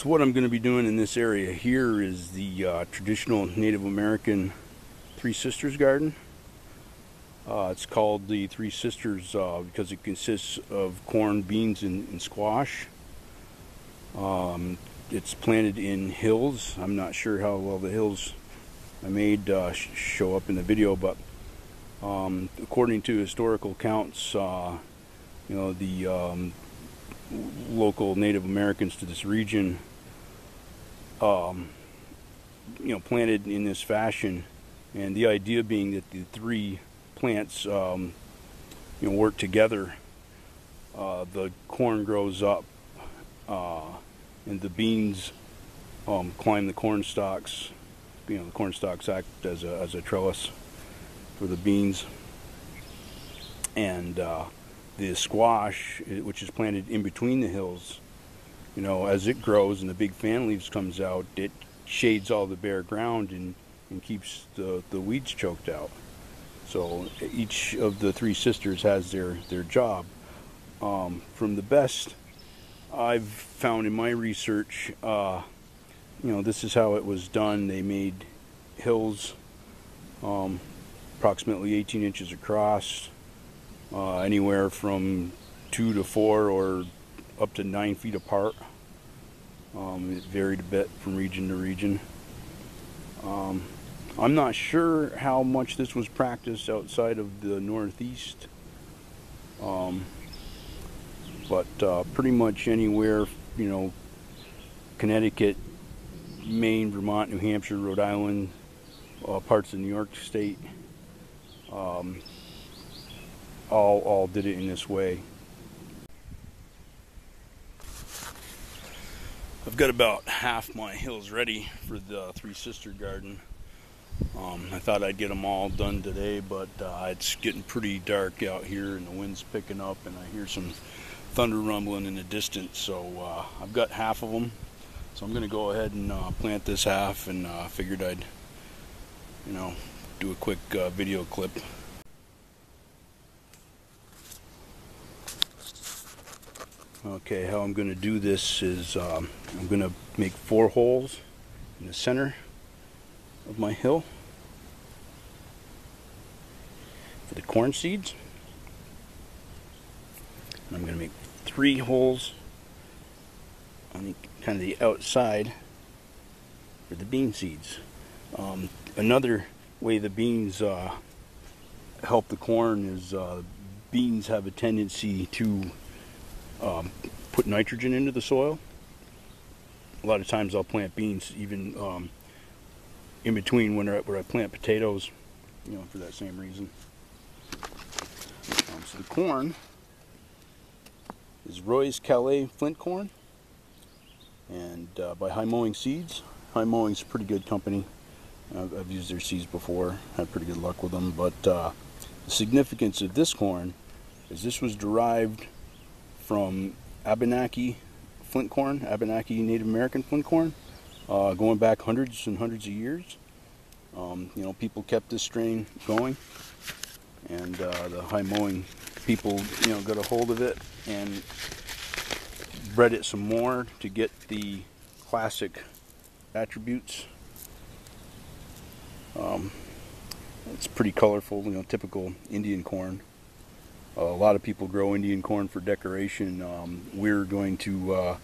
So what I'm going to be doing in this area here is the uh, traditional Native American Three Sisters Garden. Uh, it's called the Three Sisters uh, because it consists of corn, beans, and, and squash. Um, it's planted in hills. I'm not sure how well the hills I made uh, sh show up in the video, but um, according to historical accounts, uh, you know the um, local Native Americans to this region um, you know, planted in this fashion, and the idea being that the three plants, um, you know, work together. Uh, the corn grows up, uh, and the beans um, climb the corn stalks. You know, the corn stalks act as a as a trellis for the beans, and uh, the squash, which is planted in between the hills, you know, as it grows and the big fan leaves comes out, it shades all the bare ground and, and keeps the, the weeds choked out. So each of the three sisters has their, their job. Um, from the best I've found in my research, uh, you know, this is how it was done. They made hills um, approximately 18 inches across, uh, anywhere from two to four or up to nine feet apart. Um, it varied a bit from region to region. Um, I'm not sure how much this was practiced outside of the Northeast, um, but uh, pretty much anywhere, you know, Connecticut, Maine, Vermont, New Hampshire, Rhode Island, uh, parts of New York State, um, all all did it in this way. I've got about half my hills ready for the Three Sister Garden. Um, I thought I'd get them all done today, but uh, it's getting pretty dark out here and the wind's picking up and I hear some thunder rumbling in the distance. So uh, I've got half of them. So I'm going to go ahead and uh, plant this half and uh, figured I'd, you know, do a quick uh, video clip. Okay, how I'm going to do this is um, I'm going to make four holes in the center of my hill for the corn seeds. And I'm going to make three holes on the kind of the outside for the bean seeds. Um, another way the beans uh, help the corn is uh, beans have a tendency to um, put nitrogen into the soil. A lot of times I'll plant beans even um, in between when where I plant potatoes, you know, for that same reason. Um, so the corn is Roy's Calais flint corn and uh, by High Mowing Seeds. High Mowing's a pretty good company. I've, I've, used their seeds before, had pretty good luck with them, but uh, the significance of this corn is this was derived from Abenaki flint corn, Abenaki Native American flint corn, uh, going back hundreds and hundreds of years. Um, you know, people kept this strain going, and uh, the high mowing people, you know, got a hold of it and bred it some more to get the classic attributes. Um, it's pretty colorful, you know, typical Indian corn a lot of people grow Indian corn for decoration. Um, we're going to uh,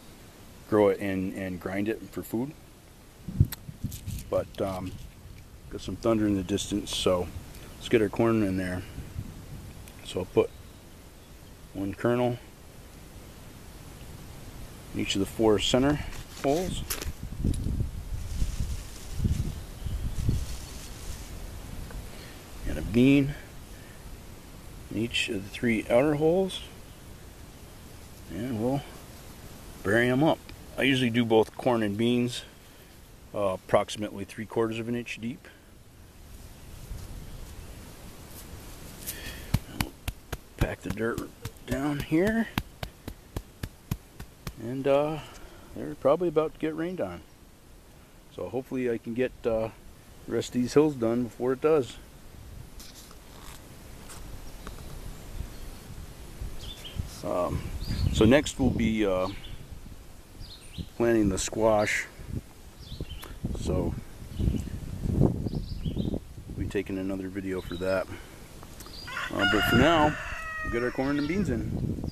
grow it and, and grind it for food. But um, got some thunder in the distance, so let's get our corn in there. So I'll put one kernel in each of the four center holes. And a bean each of the three outer holes and we'll bury them up. I usually do both corn and beans uh, approximately three quarters of an inch deep. pack the dirt down here and uh, they're probably about to get rained on. So hopefully I can get uh, the rest of these hills done before it does. Um, so next we'll be uh, planting the squash. So we'll be taking another video for that. Uh, but for now, we'll get our corn and beans in.